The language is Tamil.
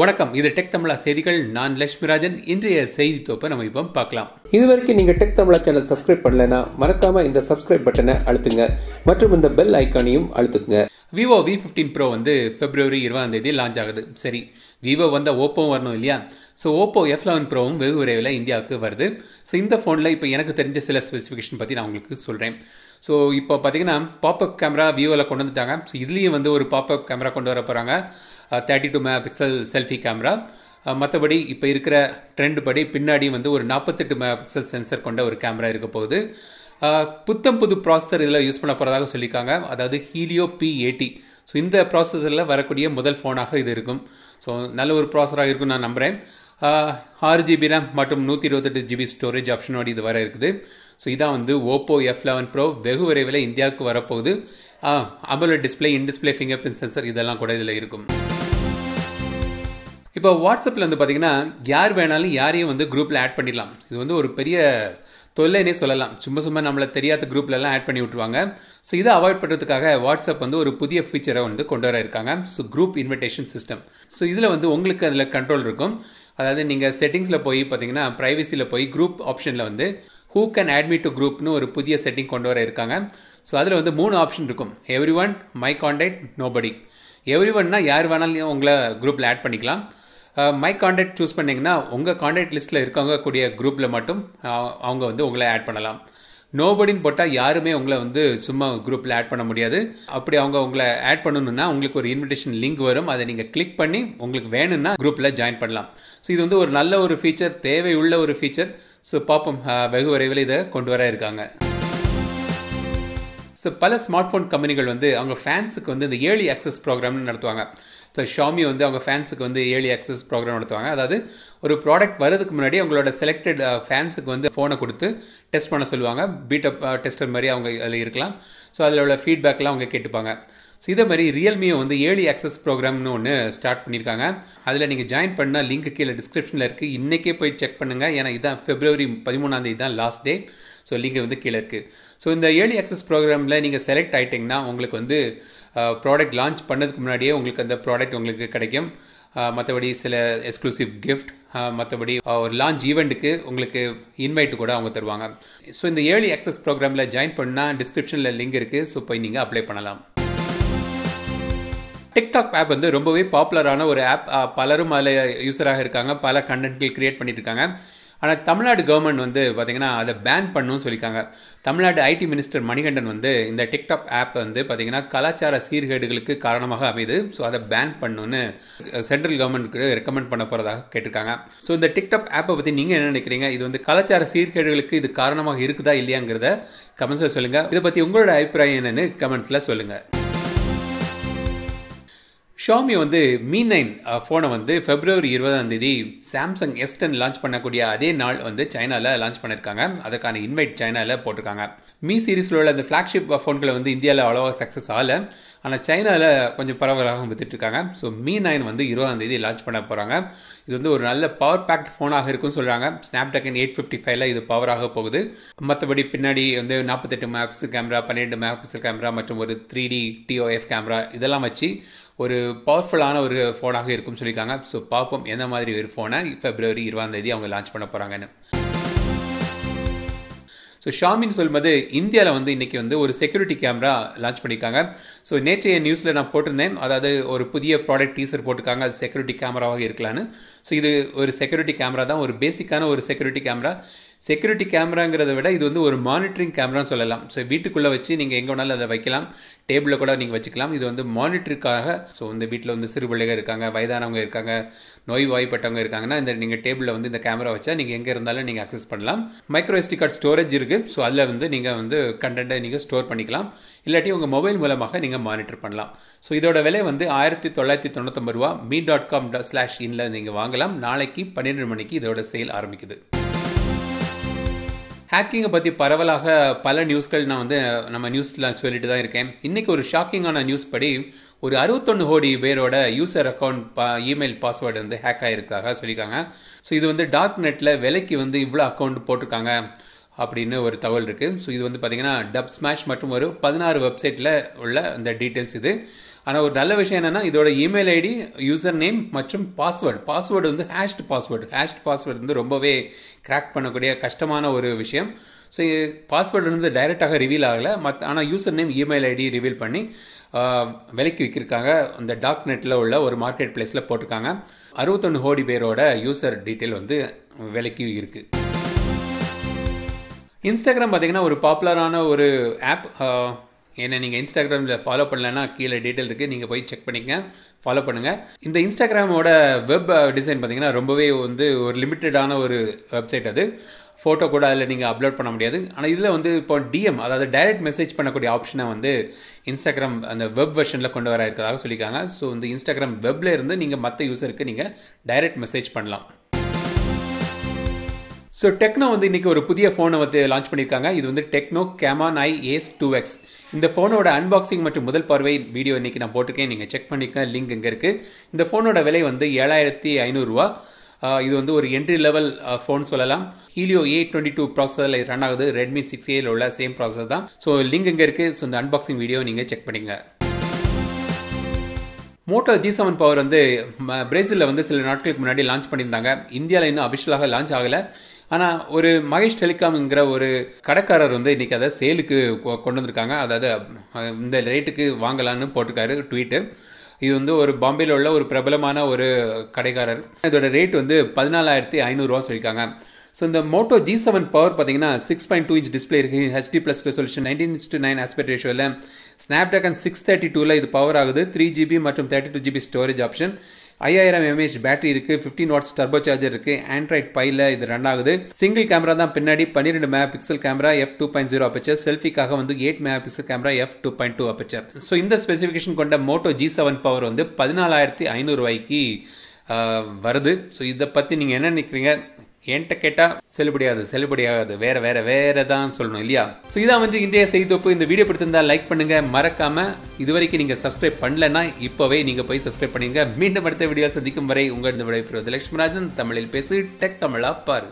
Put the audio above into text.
வணக்கம். இது டெக் தமிழா செய்திகள். நான் லட்சுமிராஜன். இன்றைய செய்தி தொப்பை நம்ம இப்போ பார்க்கலாம். இதுவரைக்கும் நீங்க டெக் தமிழா சேனல் சப்ஸ்கிரைப் பண்ணலைன்னா மறக்காம இந்த சப்ஸ்கிரைப் பட்டனை அழுத்துங்க. மற்றும் இந்த பெல் ஐக்கானையும் அழுத்துங்க. விவோ வி ஃபிஃப்டீன் ப்ரோ வந்து பிப்ரவரி இருபதாம் தேதி லான்ச் ஆகுது. சரி விவோ வந்த ஓப்போவும் வரணும் இல்லையா? ஸோ ஓப்போ எஃப் லெவன் ப்ரோவும் வெகு விரைவில் இந்தியாவுக்கு வருது. ஸோ இந்த ஃபோனில் இப்போ எனக்கு தெரிஞ்ச சில ஸ்பெசிஃபிகேஷன் பற்றி நான் உங்களுக்கு சொல்கிறேன் ஸோ இப்போ பார்த்தீங்கன்னா பாப்அப் கேமரா விவோவில் கொண்டு வந்துட்டாங்க. ஸோ இதுலேயும் வந்து ஒரு பாப்அப் கேமரா கொண்டு வர போகிறாங்க thirty two mega pixel selfie camera மற்றபடி இப்போ இருக்கிற ட்ரெண்ட் படி பின்னாடி வந்து ஒரு நாற்பத்தெட்டு மெகா பிக்சல் சென்சர் கொண்ட ஒரு கேமரா இருக்க போகுது. புத்தம் புது ப்ராசஸர் இதில் யூஸ் பண்ண போகிறதாக சொல்லியிருக்காங்க. அதாவது ஹீலியோ பி எயிட்டி ஸோ இந்த ப்ராசஸரில் வரக்கூடிய முதல் ஃபோனாக இது இருக்கும். ஸோ நல்ல ஒரு ப்ராசஸராக இருக்கும் நான் நம்புகிறேன் ஆறு ஜிபி ரேம் மற்றும் நூற்றி இருபத்தெட்டு ஜிபி ஸ்டோரேஜ் ஆப்ஷனோடு இது வர இருக்குது. ஸோ இதான் வந்து ஓப்போ எஃப் லெவன் ப்ரோ வெகு விரைவில் இந்தியாவுக்கு வரப்போகுது. அமலோ display in display fingerprint sensor இதெல்லாம் கூட இதில் இருக்கும். இப்போ வாட்ஸ்அப்பில் வந்து பார்த்தீங்கன்னா யார் வேணாலும் யாரையும் வந்து குரூப்பில் ஆட் பண்ணிடலாம். இது வந்து ஒரு பெரிய தொல்லைனே சொல்லலாம். சும்மா சும்மா நம்மளை தெரியாத குரூப்லலாம் ஆட் பண்ணி விட்ருவாங்க ஸோ இதை அவாய்ட் பண்ணுறதுக்காக வாட்ஸ்அப் வந்து ஒரு புதிய ஃபீச்சரை வந்து கொண்டு வர இருக்காங்க. So group invitation system so இதில் வந்து உங்களுக்கு அதில் கண்ட்ரோல் இருக்கும். அதாவது நீங்கள் செட்டிங்ஸில் போய் பார்த்தீங்கன்னா ப்ரைவசியில் போய் குரூப் ஆப்ஷனில் வந்து ஹூ கேன் ஆட்மிட் டு குரூப்னு ஒரு புதிய செட்டிங் கொண்டு வர இருக்காங்க. ஸோ அதில் வந்து மூணு ஆப்ஷன் இருக்கும். Everyone my contact nobody every ஒன்னா யார் வேணாலும் உங்களை குரூப்பில் ஆட் பண்ணிக்கலாம். மை காண்டாக்ட் சூஸ் பண்ணிங்கன்னா உங்கள் காண்டாக்ட் லிஸ்ட்டில் இருக்கவங்க கூடிய குரூப்பில் மட்டும் அவங்க வந்து உங்களை ஆட் பண்ணலாம். நோபடின்னு போட்டால் யாருமே உங்களை வந்து சும்மா குரூப்பில் ஆட் பண்ண முடியாது. அப்படி அவங்க உங்களை ஆட் பண்ணணும்னா உங்களுக்கு ஒரு இன்விடேஷன் லிங்க் வரும். அதை நீங்கள் கிளிக் பண்ணி உங்களுக்கு வேணும்னா குரூப்பில் ஜாயின் பண்ணலாம். ஸோ இது வந்து ஒரு நல்ல ஒரு ஃபீச்சர் தேவையுள்ள ஒரு ஃபீச்சர் ஸோ பார்ப்போம் வெகு விரைவில் இதை கொண்டு வர இருக்காங்க. ஸோ பல ஸ்மார்ட் ஃபோன் கம்பெனிகள் வந்து அவங்க ஃபேன்ஸுக்கு வந்து இந்த ஏர்லி ஆக்சஸ் ப்ரோக்ராம்னு நடத்துவாங்க. ஸோ ஷாமி வந்து அவங்க ஃபேன்ஸுக்கு வந்து ஏர்லி ஆக்சஸ் ப்ரோக்ராம் நடத்துவாங்க அதாவது ஒரு ப்ராடக்ட் வரதுக்கு முன்னாடி அவங்களோட செலக்டட் ஃபேன்ஸுக்கு uh, வந்து ஃபோனை கொடுத்து டெஸ்ட் பண்ண சொல்லுவாங்க. பீட்டப் டெஸ்டர் uh, மாதிரி அவங்க அதில் இருக்கலாம். ஸோ அதில் உள்ள ஃபீட்பேக்லாம் அவங்க கேட்டுப்பாங்க. ஸோ இதே மாதிரி ரியல்மியை வந்து ஏர்லி ஆக்சஸ் ப்ரோக்ராம்னு ஒன்று ஸ்டார்ட் பண்ணியிருக்காங்க அதில் நீங்கள் ஜாயின் பண்ணால் லிங்க் கீழே டிஸ்கிரிப்ஷனில் இருக்குது இன்றைக்கே போய் செக் பண்ணுங்கள் ஏன்னா இதான் ஃபெப்ரவரி பதிமூணாந்தேதி தான் லாஸ்ட் டே ஸோ லிங்க் வந்து கீழே இருக்குது ஸோ இந்த ஏர்லி ஆக்சஸ் ப்ரோக்ராமில் நீங்கள் செலக்ட் ஆகிட்டிங்கன்னா உங்களுக்கு வந்து ப்ராடக்ட் லான்ச் பண்ணதுக்கு முன்னாடியே உங்களுக்கு அந்த ப்ராடக்ட் உங்களுக்கு கிடைக்கும். மற்றபடி சில எக்ஸ்க்ளூசிவ் கிஃப்ட் மற்றபடி ஒரு லான்ச் ஈவெண்ட்டுக்கு உங்களுக்கு இன்வைட் கூட அவங்க தருவாங்க. ஸோ இந்த ஏர்லி ஆக்சஸ் ப்ரோக்ராமில் ஜாயின் பண்ணால் டிஸ்கிரிப்ஷனில் லிங்க் இருக்குது ஸோ போய் நீங்கள் அப்ளை பண்ணலாம். டிக்டாக் ஆப் வந்து ரொம்பவே பாப்புலரான ஒரு ஆப் பலரும் அதில் யூஸராக இருக்காங்க. பல கண்டென்ட்கள் கிரியேட் பண்ணிட்டு இருக்காங்க. ஆனால் தமிழ்நாடு கவர்மெண்ட் வந்து பார்த்தீங்கன்னா அதை பேன் பண்ணணும்னு சொல்லியிருக்காங்க தமிழ்நாடு ஐடி மினிஸ்டர் மணிகண்டன் வந்து இந்த டிக்டாக் ஆப் வந்து பார்த்தீங்கன்னா கலாச்சார சீர்கேடுகளுக்கு காரணமாக அமையுது. ஸோ அதை பேன் பண்ணணும்னு சென்ட்ரல் கவர்மெண்ட்டுக்கு ரெக்கமெண்ட் பண்ண போகிறதாக கேட்டிருக்காங்க. ஸோ இந்த டிக்டாக் ஆப்பை பற்றி நீங்கள் என்ன நினைக்கிறீங்க? இது வந்து கலாச்சார சீர்கேடுகளுக்கு இது காரணமாக இருக்குதா இல்லையாங்கிறத கமெண்ட்ஸில் சொல்லுங்கள் இதை பற்றி உங்களோட அபிப்பிராயம் என்னென்னு கமெண்ட்ஸில் சொல்லுங்கள் ஷாமி வந்து மீ நைன் ஃபோனை வந்து பிப்ரவரி இருபதாம் தேதி சாம்சங் எஸ் டென் லான்ச் பண்ணக்கூடிய அதே நாள் வந்து சைனாவில் லான்ச் பண்ணியிருக்காங்க அதுக்கான இன்வைட் சைனாவில் போட்டிருக்காங்க. மீ சீரீஸில் உள்ள அந்த ஃப்ளாக்ஷிப் ஃபோன்களை வந்து இந்தியாவில் அவ்வளோவா சக்ஸஸ் ஆகலை. ஆனால் சைனாவில் கொஞ்சம் பரவலாக வித்துட்டு இருக்காங்க ஸோ மீ நைன் வந்து இருபதாம் தேதி லான்ச் பண்ண போகிறாங்க இது வந்து ஒரு நல்ல பவர் பேக்ட் ஃபோனாக இருக்கும்னு சொல்கிறாங்க ஸ்னாப் எயிட் ஃபிஃப்டி ஃபைவ்ல இது பவராக போகுது. மற்றபடி பின்னாடி வந்து நாற்பத்தெட்டு மேப்ஸ் கேமரா பன்னெண்டு மெகா கேமரா மற்றும் ஒரு த்ரீ டி டிஓஎஃப் கேமரா இதெல்லாம் வச்சு ஒரு பவர்ஃபுல்லான ஒரு ஃபோனாக இருக்கும்னு சொல்லியிருக்காங்க. ஸோ பார்ப்போம் எந்த மாதிரி ஒரு ஃபோனை ஃபெப்ரவரி இருபதாம் தேதி அவங்க லான்ச் பண்ண போகிறாங்கன்னு ஸோ ஷாமின்னு சொல்லும்போது இந்தியாவில் வந்து இன்றைக்கி வந்து ஒரு செக்யூரிட்டி கேமரா லான்ச் பண்ணியிருக்காங்க. ஸோ நேற்றைய நியூஸில் நான் போட்டிருந்தேன். அதாவது ஒரு புதிய ப்ராடக்ட் டீசர் போட்டிருக்காங்க. அது செக்யூரிட்டி கேமராவாக இருக்கலான்னு ஸோ இது ஒரு செக்யூரிட்டி கேமரா தான். ஒரு பேசிக்கான ஒரு செக்யூரிட்டி கேமரா செக்யூரிட்டி கேமராங்கிறத விட இது வந்து ஒரு மானிட்டரிங் கேமரான்னு சொல்லலாம். ஸோ வீட்டுக்குள்ளே வச்சு நீங்கள் எங்கே வேணாலும் அதை வைக்கலாம். டேபிளில் கூட நீங்கள் வச்சுக்கலாம். இது வந்து மானிட்டருக்காக ஸோ இந்த வீட்டில் வந்து சிறு பிள்ளைகள் இருக்காங்க வயதானவங்க இருக்காங்க நோய் வாய்ப்பட்டவங்க இருக்காங்கன்னா இந்த நீங்கள் டேபிளில் வந்து இந்த கேமரா வச்சா நீங்கள் எங்கே இருந்தாலும் நீங்கள் அக்சஸ் பண்ணலாம். மைக்ரோ எஸ்டி கார்டு ஸ்டோரேஜ் இருக்குது ஸோ அதில் வந்து நீங்கள் வந்து கண்டென்ட்டை நீங்கள் ஸ்டோர் பண்ணிக்கலாம். இல்லாட்டி உங்கள் மொபைல் மூலமாக நீங்கள் மானிட்டர் பண்ணலாம். ஸோ இதோட விலை வந்து ஆயிரத்தி தொள்ளாயிரத்தி தொண்ணூத்தொம்பது ரூபா. மீ டாட் காம் ஸ்லாஷ் இனில் நீங்கள் வாங்கலாம். நாளைக்கு பன்னிரெண்டு மணிக்கு இதோட சேல் ஆரம்பிக்குது. ஹேக்கிங்கை பற்றி பரவலாக பல நியூஸ்கள் நான் வந்து நம்ம நியூஸில் சொல்லிட்டு தான் இருக்கேன். இன்றைக்கி ஒரு ஷாக்கிங்கான நியூஸ் படி ஒரு அறுபத்தொன்று கோடி பேரோட யூசர் அக்கௌண்ட் பா இமெயில் பாஸ்வேர்டு வந்து ஹேக் ஆகிருக்காக சொல்லியிருக்காங்க. ஸோ இது வந்து டார்க் நெட்டில் விலைக்கு வந்து இவ்வளோ அக்கௌண்ட் போட்டிருக்காங்க. அப்படின்னு ஒரு தகவல் இருக்குது ஸோ இது வந்து பார்த்தீங்கன்னா டப் ஸ்மாஷ் மற்றும் ஒரு பதினாறு வெப்சைட்டில் உள்ள அந்த டீட்டெயில்ஸ் இது. ஆனால் ஒரு நல்ல விஷயம் என்னன்னா இதோட இமெயில் ஐடி யூசர் நேம் மற்றும் பாஸ்வேர்டு பாஸ்வேர்டு வந்து ஹேஷ்ட் பாஸ்வேர்டு ஹேஷ்ட் பாஸ்வேர்டு வந்து ரொம்பவே கிராக் பண்ணக்கூடிய கஷ்டமான ஒரு விஷயம். ஸோ பாஸ்வேர்டு வந்து டைரெக்டாக ரிவீல் ஆகலை. மத் ஆனால் user name email ID reveal பண்ணி விலைக்கு விற்கிருக்காங்க அந்த டாக் நெட்டில் உள்ள ஒரு மார்க்கெட் பிளேஸில் போட்டிருக்காங்க. அறுபத்தொன்று கோடி பேரோட யூசர் டீட்டெயில் வந்து விலைக்கு இருக்குது இன்ஸ்டாகிராம் பார்த்தீங்கன்னா ஒரு பாப்புலரான ஒரு ஆப் ஏன்னா நீங்கள் இன்ஸ்டாகிராமில் ஃபாலோ பண்ணலன்னா கீழே டீட்டெயில் இருக்குது நீங்கள் போய் செக் பண்ணிக்கங்க. ஃபாலோ பண்ணுங்கள் இந்த இன்ஸ்டாகிராமோட வெப் டிசைன் பார்த்தீங்கன்னா ரொம்பவே வந்து ஒரு லிமிட்டடான ஒரு வெப்சைட் அது. ஃபோட்டோ கூட அதில் நீங்கள் அப்லோட் பண்ண முடியாது. ஆனால் இதில் வந்து இப்போ டிஎம் அதாவது டைரக்ட் மெசேஜ் பண்ணக்கூடிய ஆப்ஷனை வந்து இன்ஸ்டாகிராம் அந்த வெப் வெர்ஷனில் கொண்டு வர இருக்கிறதாக சொல்லியிருக்காங்க. ஸோ இந்த இன்ஸ்டாகிராம் வெப்பில் இருந்து நீங்கள் மற்ற யூசருக்கு நீங்கள் டைரக்ட் மெசேஜ் பண்ணலாம். ஸோ டெக்னோ வந்து இன்றைக்கி ஒரு புதிய ஃபோனை வந்து லான்ச் பண்ணியிருக்காங்க. இது வந்து Tecno Camon i Ace two X இந்த ஃபோனோட அன்பாக்சிங் மற்றும் முதல் பார்வை வீடியோ இன்றைக்கி நான் போட்டிருக்கேன். நீங்கள் செக் பண்ணிக்க லிங்க் இங்கே இருக்குது இந்த ஃபோனோட விலை வந்து ஏழாயிரத்தி ஐநூறுரூவா இது வந்து ஒரு என்ட்ரி லெவல் ஃபோன் சொல்லலாம். ஹீலியோ ஏ டுவெண்ட்டி டூ ப்ராசஸரில் ரன் ஆகுது. ரெட்மி சிக்ஸ் ஏல உள்ள சேம் ப்ராசஸ் தான். ஸோ லிங்க் இங்கே இருக்குது ஸோ இந்த அன்பாக்சிங் வீடியோ நீங்கள் செக் பண்ணிங்க மோட்டோ ஜி செவன் பவர் வந்து பிரேசிலில் வந்து சில நாட்களுக்கு முன்னாடி லான்ச் பண்ணியிருந்தாங்க. இந்தியாவில் இன்னும் அபிஷியலாக லான்ச் ஆகலை. ஆனால் ஒரு மகேஷ் டெலிகாம்ங்கிற ஒரு கடைக்காரர் வந்து இன்றைக்கி அதை சேலுக்கு கொண்டு வந்திருக்காங்க. அதாவது இந்த ரேட்டுக்கு வாங்கலான்னு போட்டிருக்காரு ட்வீட்டு. இது வந்து ஒரு பாம்பேயில் உள்ள ஒரு பிரபலமான ஒரு கடைக்காரர். இதோட ரேட் வந்து பதினாலாயிரத்தி ஐநூறுரூவா சொல்லியிருக்காங்க. ஸோ இந்த மோட்டோ ஜி செவன் பவர் பார்த்தீங்கன்னா six point two inch display இருக்குது HD plus resolution nineteen to nine aspect ரேஷோவில் Snapdragon six thirty டூவில் இது பவர் ஆகுது. த்ரீ ஜிபி மற்றும் thirty two GB storage option ஐயாயிரம் எம்ஏஹெச் பேட்டரி இருக்குது ஃபிஃப்டின் வாட்ஸ் டர்போ சார்ஜர் இருக்குது ஆண்ட்ராய்ட் பையில் இது ரன் ஆகுது. சிங்கிள் கேமரா தான் பின்னாடி பன்னிரெண்டு megapixel camera F two point zero aperture செல்ஃபிக்காக வந்து eight mega pixel camera F two point two aperture so இந்த ஸ்பெசிஃபிகேஷன் கொண்ட மோட்டோ ஜி செவன் பவர் வந்து பதினாலாயிரத்தி ஐநூறுரூவாய்க்கு வருது. ஸோ இதை பற்றி நீங்கள் என்ன நினைக்கிறீங்க? என்கிட்ட கேட்டால் செல்லுபடியாது செல்லுபடியாகாது வேற வேற வேற தான் சொல்லணும் இல்லையா? ஸோ இதான் வந்து இன்றைய செய்தி தொப்பு இந்த வீடியோ பிடித்திருந்தா லைக் பண்ணுங்க. மறக்காம இது வரைக்கும் நீங்கள் சப்ஸ்கிரைப் பண்ணலன்னா இப்போவே நீங்கள் போய் சப்ஸ்கிரைப் பண்ணுங்க மீண்டும் அடுத்த வீடியோ சந்திக்கும் வரை உங்களிடம் விடைபெறுவது லட்சுமராஜன் தமிழில் பேசு டெக் தமிழா பாரு.